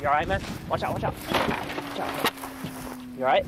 You alright, man? Watch out, watch out. Watch out. You alright?